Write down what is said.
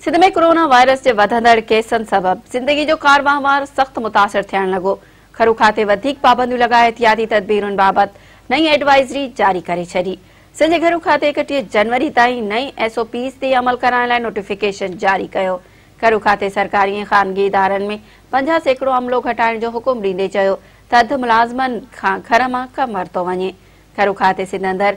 सिंध में corona virus जे वधंदड़ केसनि सबब। ज़िंदगी जो कारवांवार सख़्त मुतासिर थियण लॻो खरू खाते वधीक पाबंदियूं लगाए एहतियाती तदबीरुनि बाबति नई एडवाइज़री जारी करे छॾी। सिंध घरू खाते एकटीह जनवरी ताईं नई एसओपीस ते अमल कराइण लाइ नोटिफिकेशन जारी कयो। खरू खाते सरकारी ऐं ख़ानगी इदारनि में पंजाह सैकड़ो अमलो घटाइण जो हुकुम ॾींदे चयो। त अधु मुलाज़िमनि खां घर माँ कमु वरितो वञे। खरू खाते सिंध अंदरि